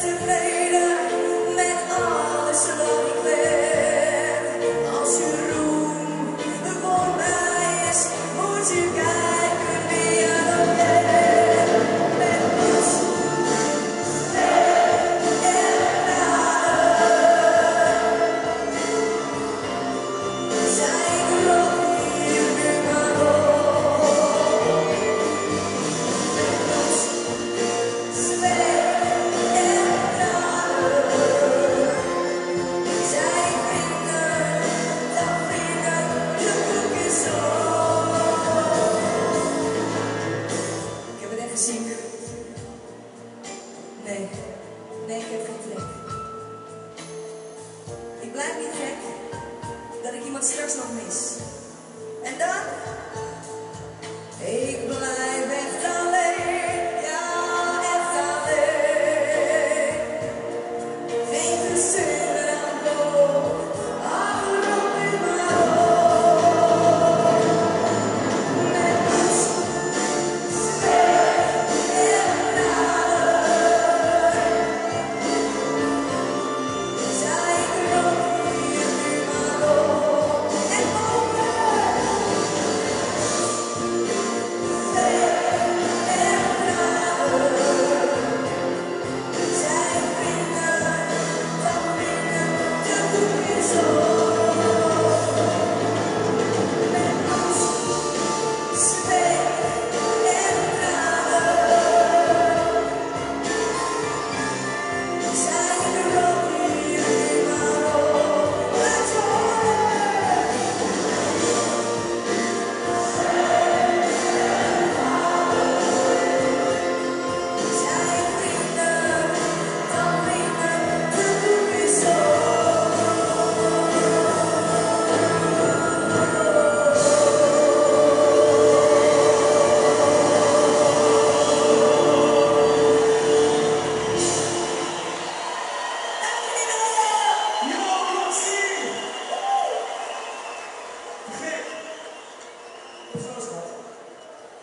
contemplate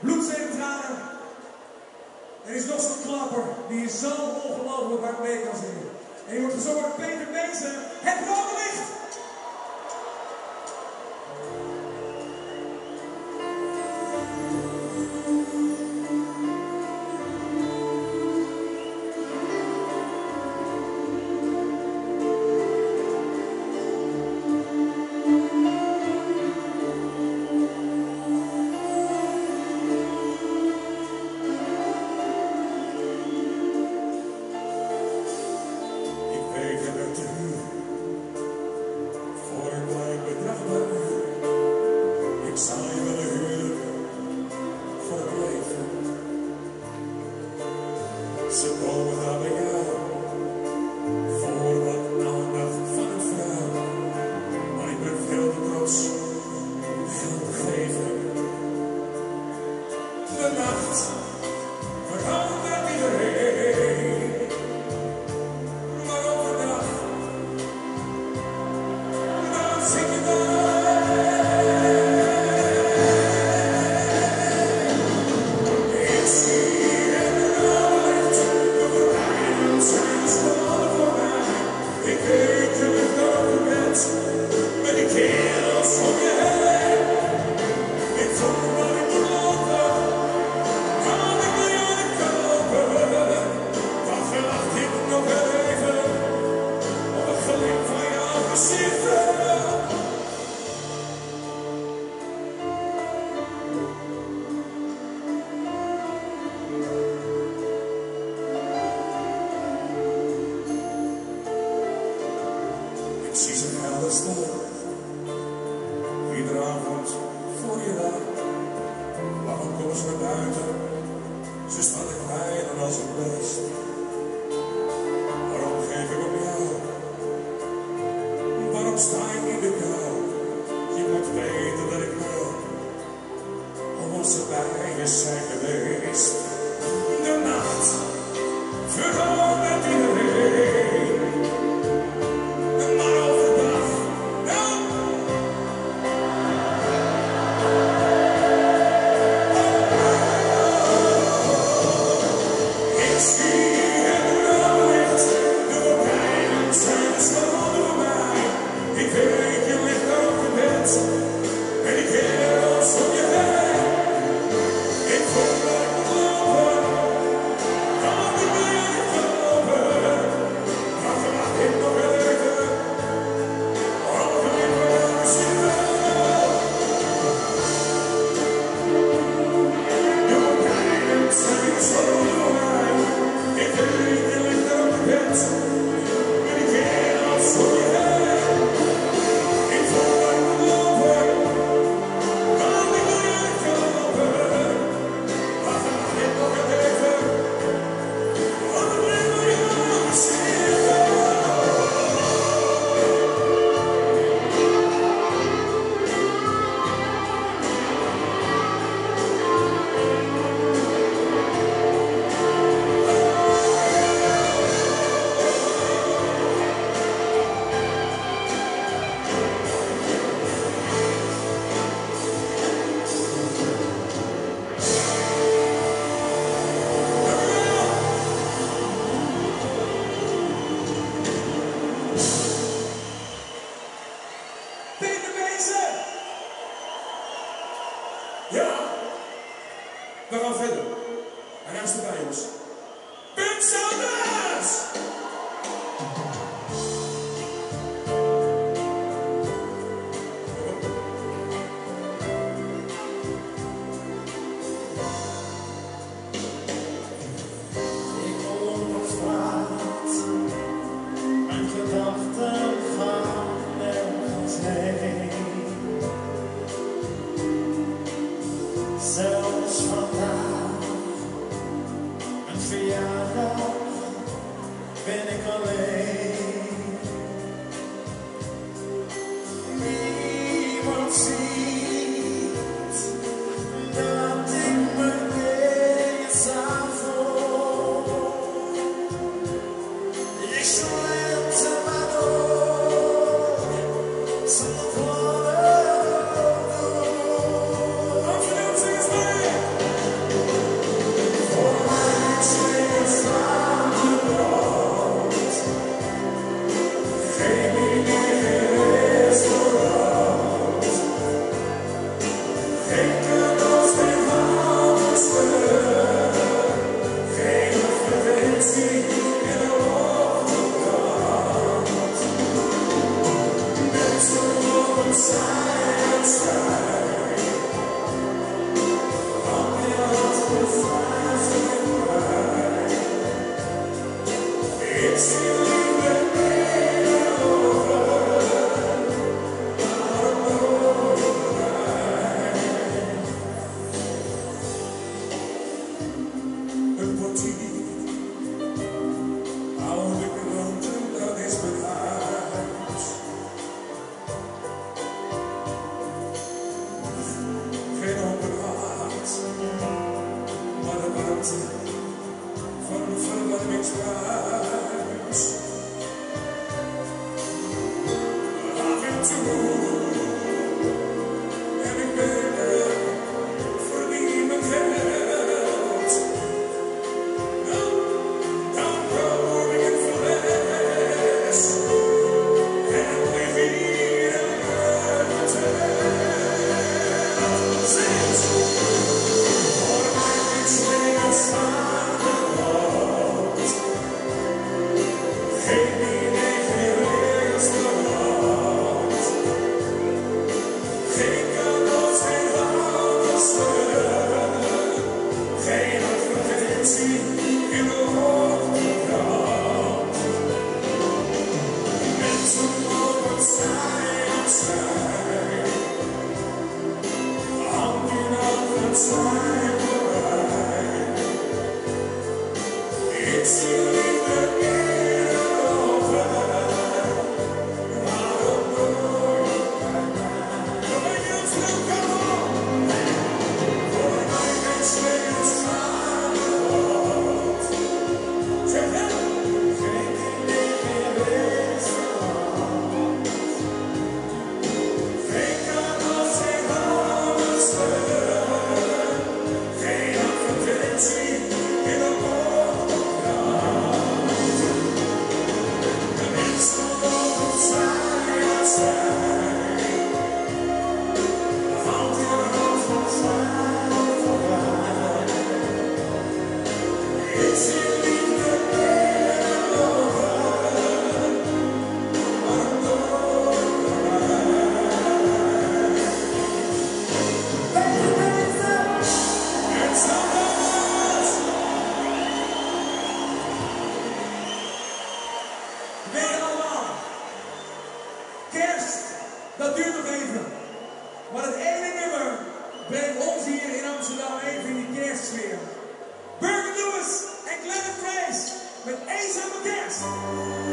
bloed. Er is nog zo'n klapper die je zo ongelooflijk hard mee kan zien. En je wordt gezongen door Peter Mensen, het rode licht. s'avonds voor je laat. Waarom kom ze naar buiten? Ze staan ik bijna als een beest. Israel. with Asian guests.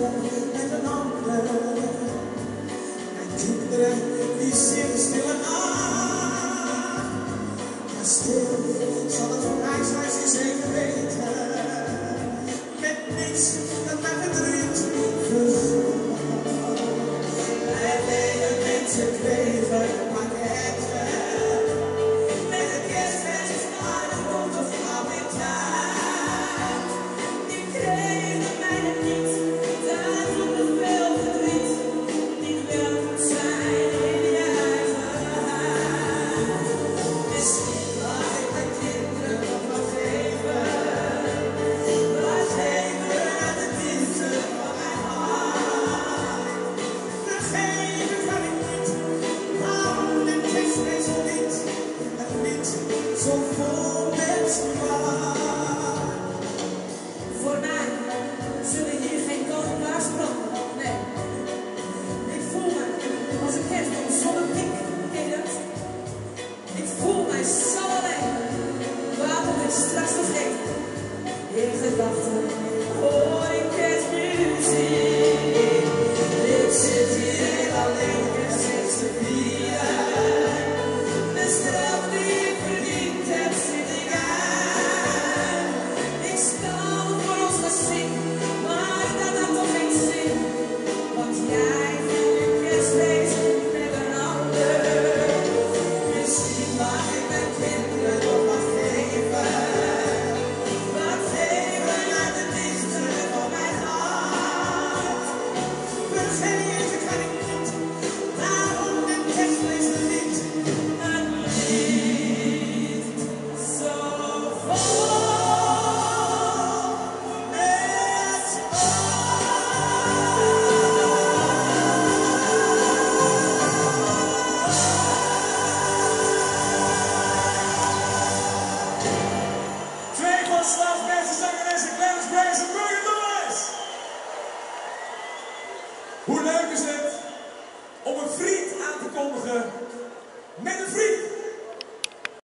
longer, I think that I